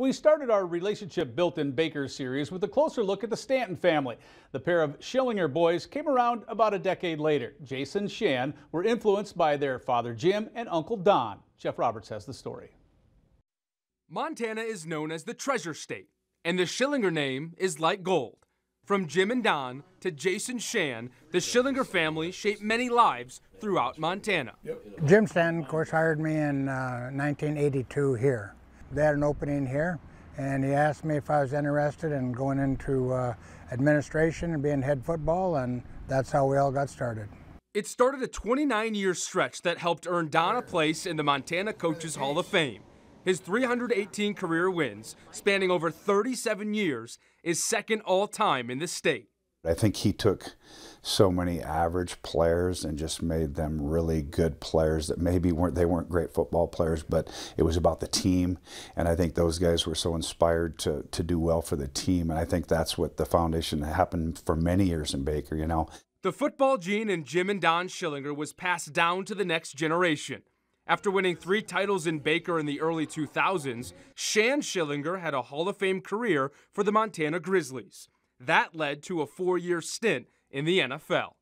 We started our relationship built in Baker series with a closer look at the Stanton family. The pair of Schillinger boys came around about a decade later. Jason Shann were influenced by their father Jim and Uncle Don. Jeff Roberts has the story. Montana is known as the Treasure State, and the Schillinger name is like gold. From Jim and Don to Jason Shann, the Schillinger family shaped many lives throughout Montana. Jim Stanton, of course, hired me in uh, 1982 here. They had an opening here, and he asked me if I was interested in going into uh, administration and being head football, and that's how we all got started. It started a 29 year stretch that helped earn Don a place in the Montana Coaches Hall of Fame. His 318 career wins, spanning over 37 years, is second all time in the state. I think he took so many average players and just made them really good players that maybe weren't they weren't great football players, but it was about the team. And I think those guys were so inspired to to do well for the team. And I think that's what the foundation happened for many years in Baker, you know. The football gene in Jim and Don Schillinger was passed down to the next generation. After winning three titles in Baker in the early 2000s, Shann Schillinger had a Hall of Fame career for the Montana Grizzlies. That led to a four year stint in the NFL.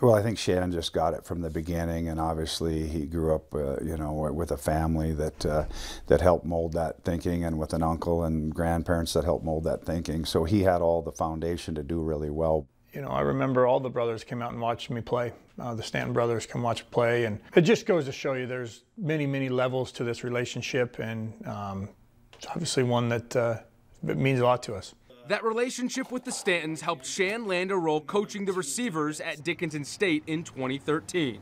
Well, I think Shann just got it from the beginning, and obviously he grew up, uh, you know, with a family that uh, that helped mold that thinking, and with an uncle and grandparents that helped mold that thinking. So he had all the foundation to do really well. You know, I remember all the brothers came out and watched me play. Uh, the Stanton brothers come watch play, and it just goes to show you there's many, many levels to this relationship, and um, it's obviously one that uh, means a lot to us. That relationship with the Stantons helped Shann land a role coaching the receivers at Dickinson State in 2013.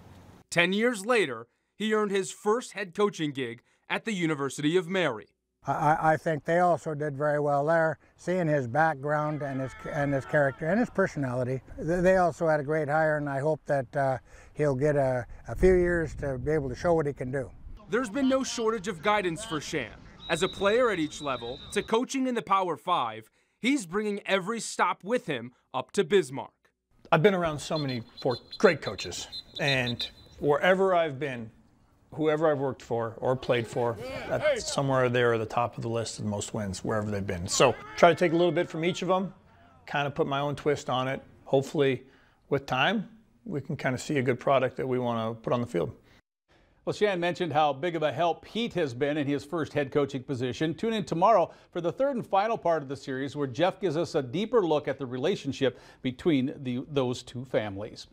Ten years later, he earned his first head coaching gig at the University of Mary. I, I, think they also did very well there, seeing his background and his and his character and his personality. They also had a great hire, and I hope that uh, he'll get a, a few years to be able to show what he can do. There's been no shortage of guidance for Shann. As a player at each level, to coaching in the Power Five, he's bringing every stop with him up to Bismarck. I've been around so many great coaches, and wherever I've been, whoever I've worked for or played for, that's somewhere there at the top of the list of the most wins wherever they've been. So try to take a little bit from each of them, kind of put my own twist on it. Hopefully, with time, we can kind of see a good product that we want to put on the field. Well, Shann mentioned how big of a help Pete has been in his first head coaching position. Tune in tomorrow for the third and final part of the series where Jeff gives us a deeper look at the relationship between the, those two families.